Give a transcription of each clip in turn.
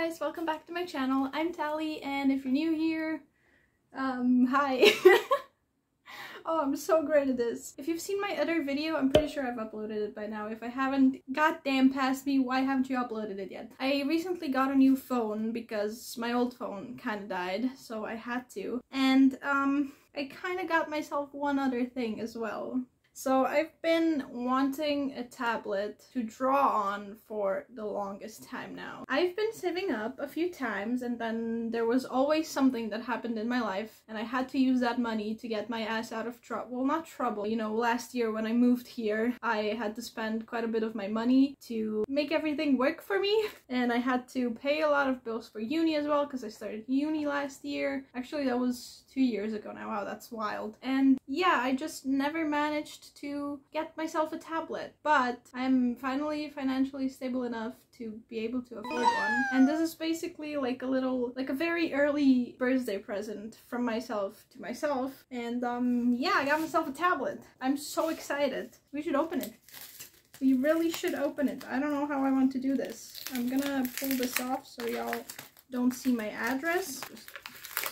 guys, welcome back to my channel. I'm Tallie and if you're new here, um, hi. oh, I'm so great at this. If you've seen my other video, I'm pretty sure I've uploaded it by now. If I haven't, goddamn past me, why haven't you uploaded it yet? I recently got a new phone because my old phone kind of died, so I had to. And, um, I kind of got myself one other thing as well. So I've been wanting a tablet to draw on for the longest time now. I've been saving up a few times and then there was always something that happened in my life and I had to use that money to get my ass out of trouble. Well, not trouble. You know, last year when I moved here, I had to spend quite a bit of my money to make everything work for me and I had to pay a lot of bills for uni as well because I started uni last year. Actually, that was two years ago now. Wow, that's wild. And yeah, I just never managed to get myself a tablet, but I'm finally financially stable enough to be able to afford one. And this is basically like a little, like a very early birthday present from myself to myself. And um, yeah, I got myself a tablet. I'm so excited. We should open it. We really should open it. I don't know how I want to do this. I'm gonna pull this off so y'all don't see my address.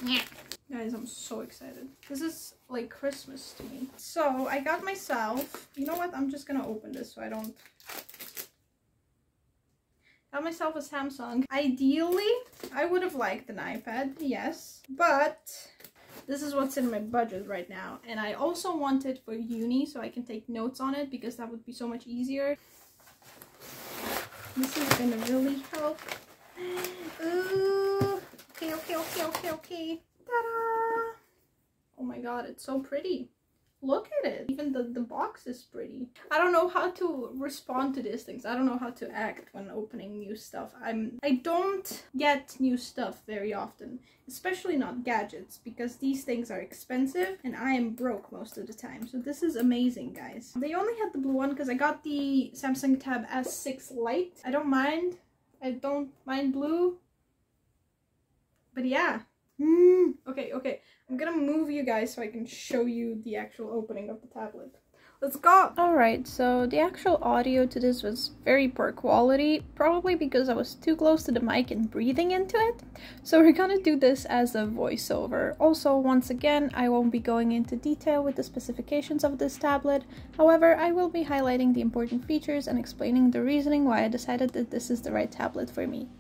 Yeah. Guys, I'm so excited. This is like Christmas to me. So I got myself, you know what? I'm just gonna open this so I don't. Got myself a Samsung. Ideally, I would have liked an iPad, yes. But this is what's in my budget right now. And I also want it for uni so I can take notes on it because that would be so much easier. This is gonna really help. Ooh. Okay, okay, okay, okay, okay. Ta-da! Oh my god, it's so pretty. Look at it. Even the, the box is pretty. I don't know how to respond to these things. I don't know how to act when opening new stuff. I'm I don't get new stuff very often, especially not gadgets because these things are expensive and I am broke most of the time. So this is amazing, guys. They only had the blue one because I got the Samsung Tab S6 Lite. I don't mind. I don't mind blue. But yeah, Mm. Okay, okay. I'm gonna move you guys so I can show you the actual opening of the tablet. Let's go! Alright, so the actual audio to this was very poor quality, probably because I was too close to the mic and breathing into it. So we're gonna do this as a voiceover. Also, once again, I won't be going into detail with the specifications of this tablet. However, I will be highlighting the important features and explaining the reasoning why I decided that this is the right tablet for me.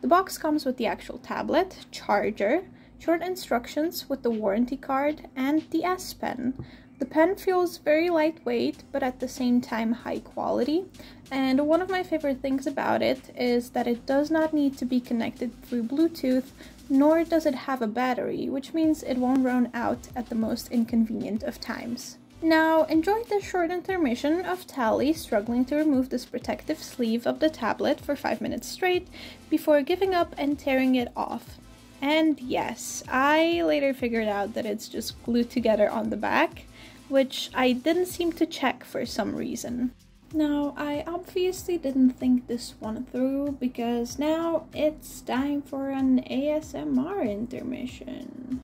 The box comes with the actual tablet, charger, short instructions with the warranty card, and the S Pen. The pen feels very lightweight, but at the same time high quality. And one of my favorite things about it is that it does not need to be connected through Bluetooth, nor does it have a battery, which means it won't run out at the most inconvenient of times. Now, enjoy this short intermission of Tallie struggling to remove this protective sleeve of the tablet for 5 minutes straight before giving up and tearing it off. And yes, I later figured out that it's just glued together on the back, which I didn't seem to check for some reason. Now, I obviously didn't think this one through because now it's time for an ASMR intermission.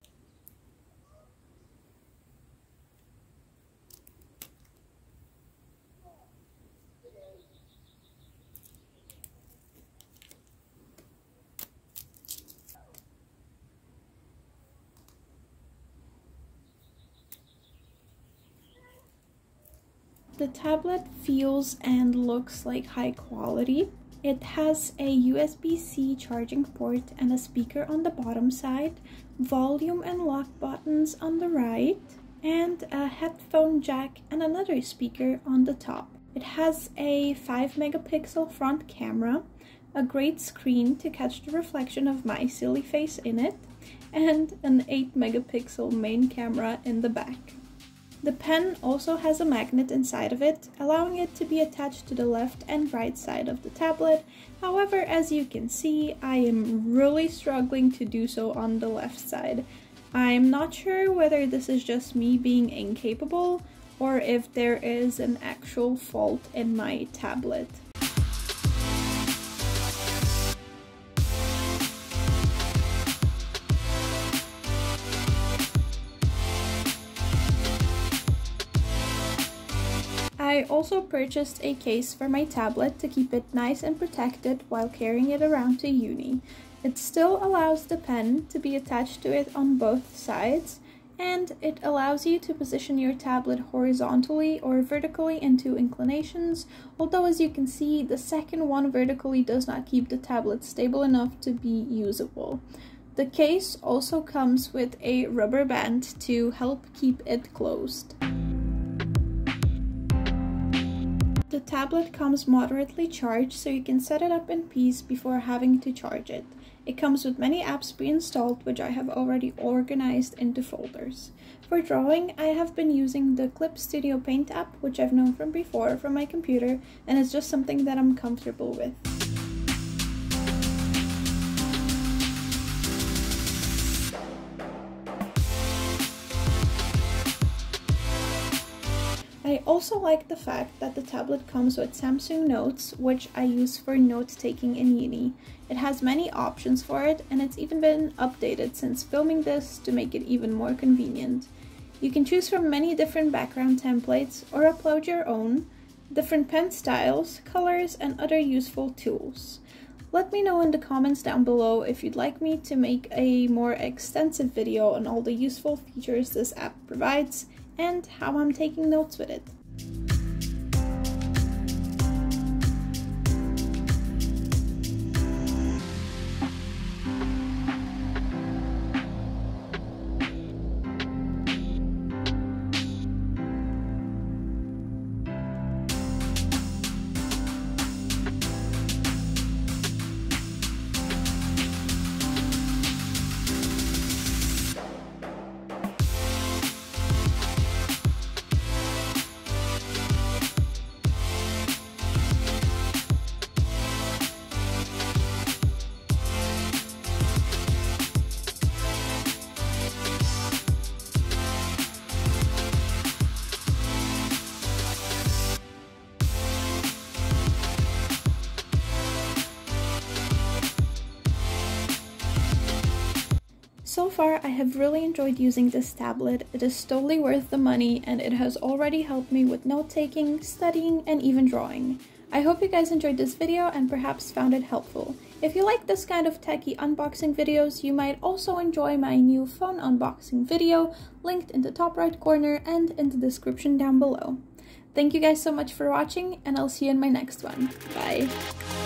The tablet feels and looks like high quality. It has a USB-C charging port and a speaker on the bottom side, volume and lock buttons on the right, and a headphone jack and another speaker on the top. It has a 5 megapixel front camera, a great screen to catch the reflection of my silly face in it, and an 8 megapixel main camera in the back. The pen also has a magnet inside of it, allowing it to be attached to the left and right side of the tablet. However, as you can see, I am really struggling to do so on the left side. I'm not sure whether this is just me being incapable or if there is an actual fault in my tablet. I also purchased a case for my tablet to keep it nice and protected while carrying it around to uni. It still allows the pen to be attached to it on both sides, and it allows you to position your tablet horizontally or vertically into inclinations, although as you can see, the second one vertically does not keep the tablet stable enough to be usable. The case also comes with a rubber band to help keep it closed. Tablet comes moderately charged so you can set it up in peace before having to charge it. It comes with many apps pre-installed which I have already organized into folders. For drawing, I have been using the Clip Studio Paint app which I've known from before from my computer and it's just something that I'm comfortable with. Also like the fact that the tablet comes with Samsung Notes, which I use for note taking in uni. It has many options for it, and it's even been updated since filming this to make it even more convenient. You can choose from many different background templates or upload your own, different pen styles, colors, and other useful tools. Let me know in the comments down below if you'd like me to make a more extensive video on all the useful features this app provides and how I'm taking notes with it. So far, I have really enjoyed using this tablet. It is totally worth the money and it has already helped me with note-taking, studying, and even drawing. I hope you guys enjoyed this video and perhaps found it helpful. If you like this kind of techie unboxing videos, you might also enjoy my new phone unboxing video, linked in the top right corner and in the description down below. Thank you guys so much for watching, and I'll see you in my next one. Bye!